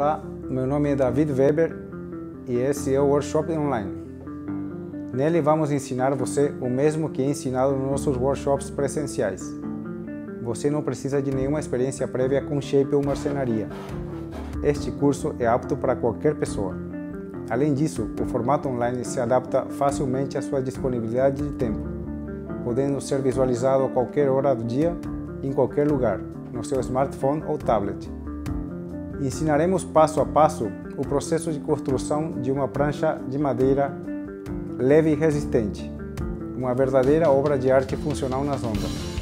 Olá, meu nome é David Weber e esse é o Workshop Online. Nele vamos ensinar você o mesmo que é ensinado nos nossos workshops presenciais. Você não precisa de nenhuma experiência prévia com shape ou marcenaria. Este curso é apto para qualquer pessoa. Além disso, o formato online se adapta facilmente à sua disponibilidade de tempo, podendo ser visualizado a qualquer hora do dia, em qualquer lugar, no seu smartphone ou tablet. Ensinaremos passo a passo o processo de construção de uma prancha de madeira leve e resistente, uma verdadeira obra de arte funcional nas ondas.